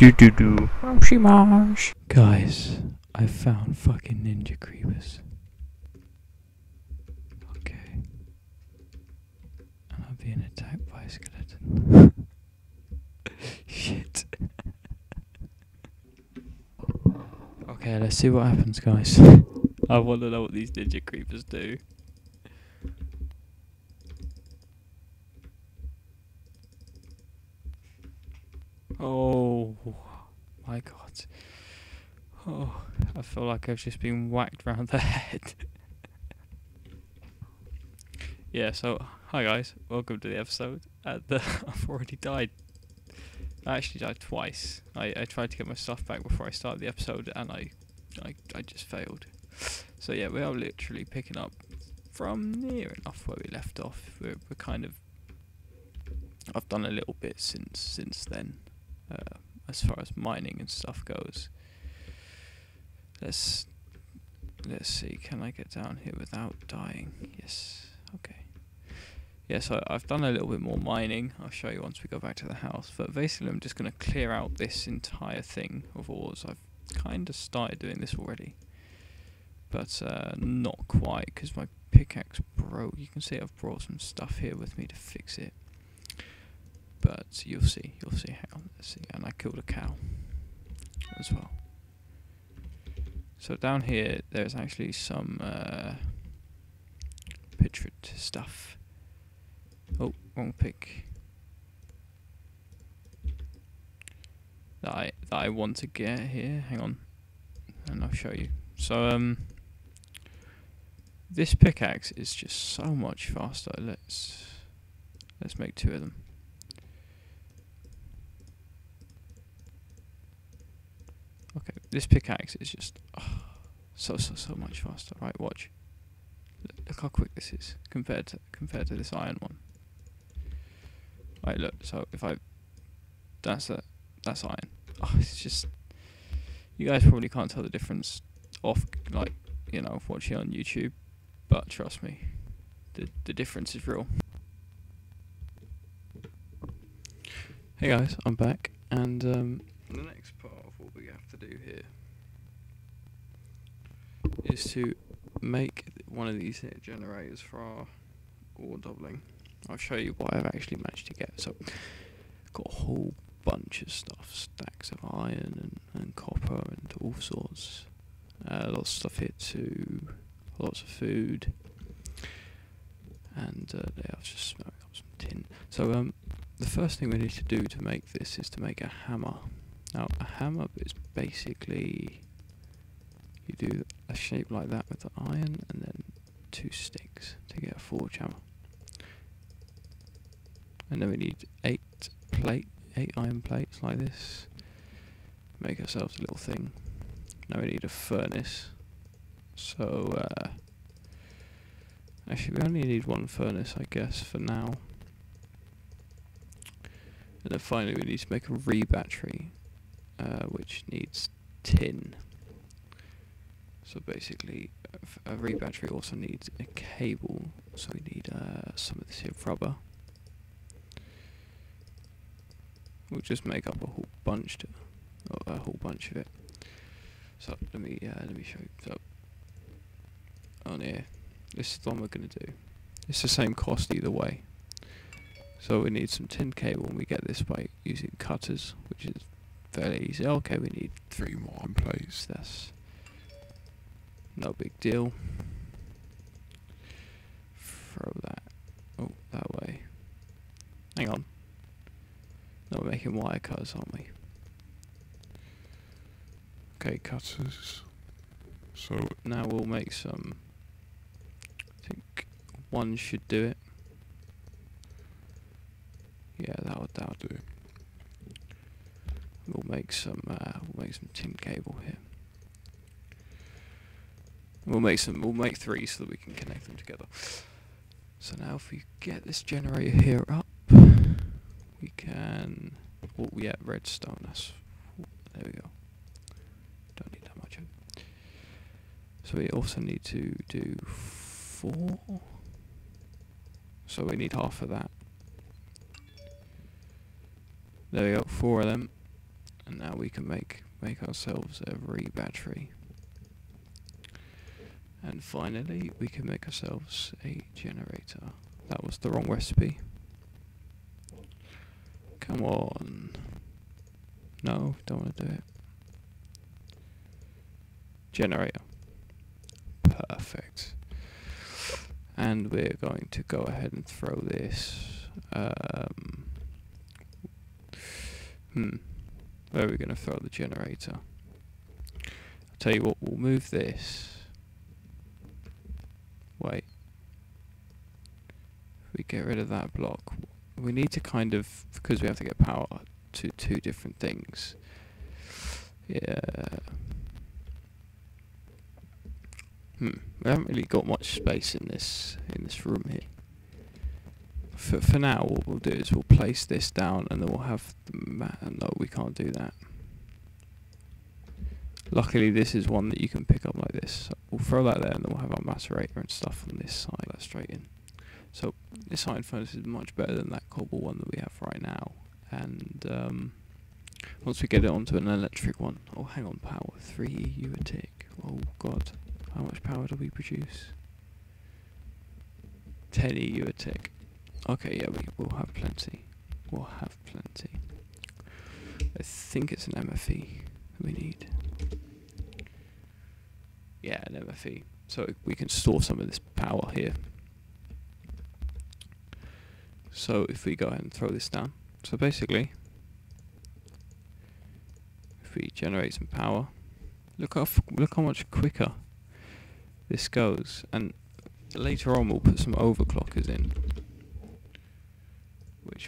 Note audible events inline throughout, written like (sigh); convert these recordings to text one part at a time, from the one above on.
Do do do. Shimash. Guys, I found fucking ninja creepers. Okay. And I'm being attacked by a skeleton. (laughs) Shit. okay, let's see what happens, guys. I want to know what these ninja creepers do. Oh my god. Oh, I feel like I've just been whacked round the (laughs) head. yeah, so hi guys, welcome to the episode. Uh, the, (laughs) I've already died. I actually died twice. I, I tried to get my stuff back before I started the episode and I, I I just failed. So yeah, we are literally picking up from near enough where we left off. We're, we're kind of I've done a little bit since since then uh, as far as mining and stuff goes. Let's let's see. Can I get down here without dying? Yes. Okay. Yeah, so I've done a little bit more mining. I'll show you once we go back to the house. But basically, I'm just going to clear out this entire thing of ores. I've kind of started doing this already, but uh, not quite because my pickaxe broke. You can see I've brought some stuff here with me to fix it but you'll see, you'll see. Let's see. And I killed a cow as well. So down here, there's actually some uh, stuff. Oh, wrong pick. That I that I want to get here. Hang on, and I'll show you. So um, this pickaxe is just so much faster. Let's let's make two of them. Okay, this pickaxe is just oh, so so so much faster. Right, watch. Look, look how quick this is compared to compared to this iron one. Right, look. So if I, that's a that's iron. Oh, it's just you guys probably can't tell the difference off like you know watching on YouTube, but trust me, the the difference is real. Hey guys, I'm back, and um, the next part of what we have to do here is to make one of these generators for our ore doubling. I'll show you what I've actually managed to get. So, got a whole bunch of stuff, stacks of iron and, and copper and all sorts. Uh, lots of stuff here too, lots of food, and uh, yeah, I've just up some tin. So um, the first thing we need to do to make this is to make a hammer. Now a hammer is basically you do a shape like that with the iron and then two sticks to get a forge hammer. And then we need eight plate, eight iron plates like this. Make ourselves a little thing. Now we need a furnace. So uh, actually we only need one furnace I guess for now. And then finally we need to make a re-battery uh, which needs tin. So basically, a re-battery also needs a cable, so we need uh, some of this here rubber. We'll just make up a whole bunch, to, a whole bunch of it. So let me uh, let me show you. So on here, this is the one we're gonna do. It's the same cost either way. So we need some tin cable, and we get this by using cutters, which is fairly easy. Okay, we need three more in place. That's no big deal. Throw that. Oh, that way. Hang on. No, we're making wire cutters, aren't we? Okay, cutters. So now we'll make some. I think one should do it. Yeah, that would that would do. We'll make some uh, we'll make some tin cable here. We'll make some we'll make three so that we can connect them together. So now if we get this generator here up we can oh yeah, redstone, that's there we go. Don't need that much of it. So we also need to do four so we need half of that. There we go, four of them And now we can make make ourselves a re battery. And finally, we can make ourselves a generator. That was the wrong recipe. Come on. No, don't want to do it. Generator. Perfect. And we're going to go ahead and throw this. Um, hmm. Where are we going to throw the generator? I'll tell you what, we'll move this. Wait. If we get rid of that block, we need to kind of, because we have to get power to two different things. Yeah. Hmm. We haven't really got much space in this in this room here. For for now, what we'll do is we'll place this down, and then we'll have no, we can't do that. Luckily, this is one that you can pick up like this. So we'll throw that there, and then we'll have our macerator and stuff on this side. That straight in. So this iron furnace is much better than that cobble one that we have right now. And um, once we get it onto an electric one, oh hang on, power three EU a tick. Oh god, how much power do we produce? 10 EU a tick. Okay, yeah, we will have plenty. We'll have plenty. I think it's an MFE we need. Yeah, an MFE. So we can store some of this power here. So if we go ahead and throw this down. So basically, if we generate some power, look how look how much quicker this goes. And later on, we'll put some overclockers in,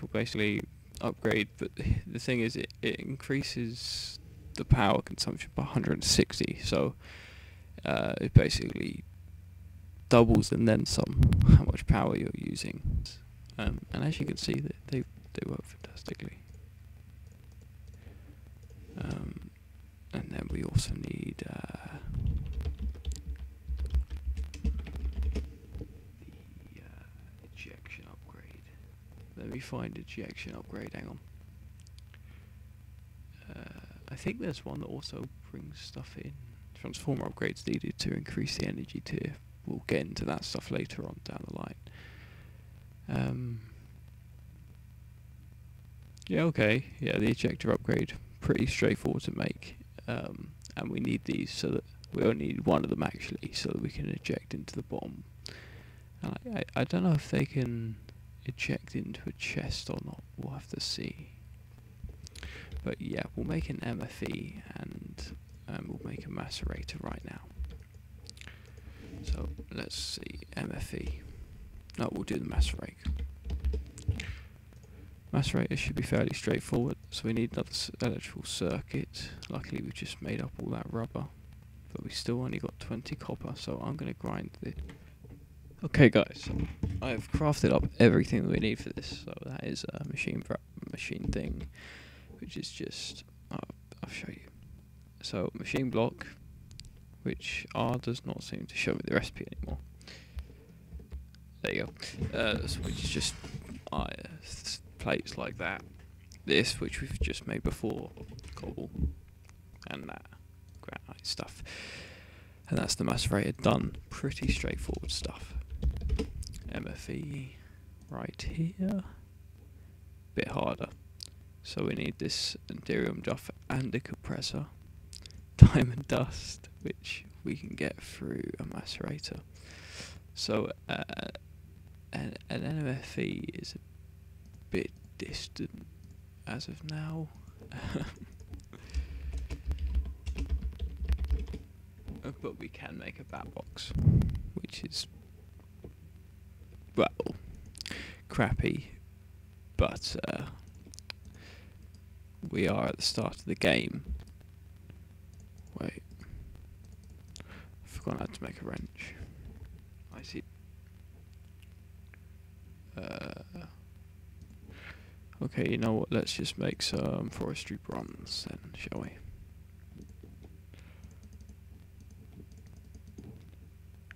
will basically upgrade. But the thing is, it, it increases the power consumption by 160. So uh, it basically doubles and then some how much power you're using. Um, and as you can see, they they, work fantastically. Um, and then we also need uh, the uh, ejection upgrade. Let me find ejection upgrade. Hang on. Uh, I think there's one that also brings stuff in. Transformer upgrades needed to increase the energy tier. We'll get into that stuff later on down the line. Um, yeah, okay. Yeah, the ejector upgrade, pretty straightforward to make. Um, and we need these so that we only need one of them actually, so that we can eject into the I, I, I don't know if they can eject into a chest or not. We'll have to see. But yeah, we'll make an MFE and um, we'll make a macerator right now. So let's see, MFE. No, we'll do the macerator. Macerator should be fairly straightforward. So we need another electrical circuit. Luckily, we've just made up all that rubber, but we still only got 20 copper. So I'm going to grind the. Okay, guys, I've crafted up everything that we need for this. So that is a machine machine thing, which is just. Uh, I'll show you. So machine block, which R does not seem to show me the recipe anymore. There you go. Uh, so which is just uh, plates like that. This, which we've just made before, cobble, and that granite stuff. And that's the macerator done. Pretty straightforward stuff. MFE right here. Bit harder. So we need this Energium dust and a compressor. Diamond dust, which we can get through a macerator. So uh, an, an NMFE is a bit distant as of now. (laughs) Uh, but we can make a bat box, which is well crappy, but uh, we are at the start of the game. Wait, I forgot how to make a wrench. I see. Uh, okay, you know what? Let's just make some forestry bronze then, shall we?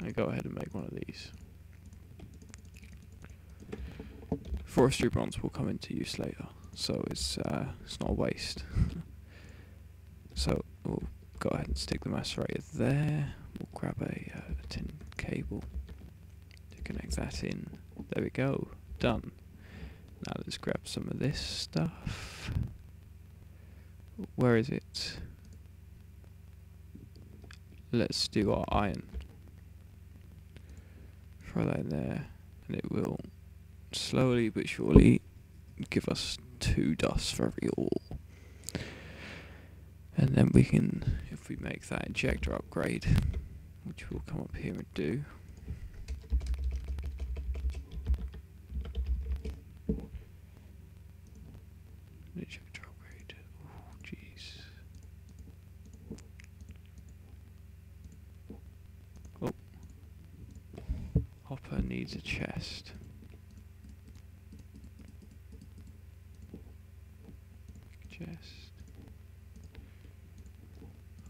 I go ahead and make one of these. Forestry bronze will come into use later, so it's uh, it's not a waste. (laughs) So we'll go ahead and stick the macerator there. We'll grab a, uh, a tin cable to connect that in. There we go. Done. Now let's grab some of this stuff. Where is it? Let's do our iron. Throw that in there, and it will slowly but surely give us two dust for every ore. And then we can, if we make that injector upgrade, which we'll come up here and do. Injector upgrade. Oh, jeez. Oh. Hopper needs a chest. Chest.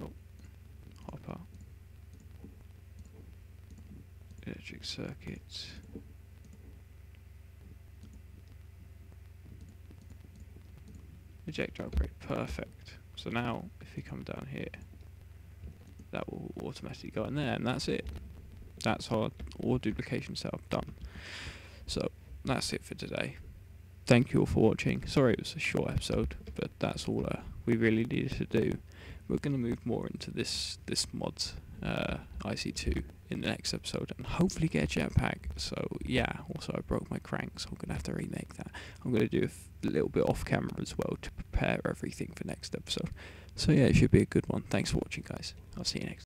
Oh. Hopper. Electric circuits. Ejector upgrade, perfect. So now, if you come down here, that will automatically go in there, and that's it. That's our ore duplication setup done. So, that's it for today. Thank you all for watching. Sorry it was a short episode, but that's all uh, we really needed to do. We're going to move more into this this mod uh, IC2 in the next episode and hopefully get a jetpack. So yeah, also I broke my crank, so I'm to have to remake that. I'm to do a little bit off camera as well to prepare everything for next episode. So yeah, it should be a good one. Thanks for watching guys. I'll see you next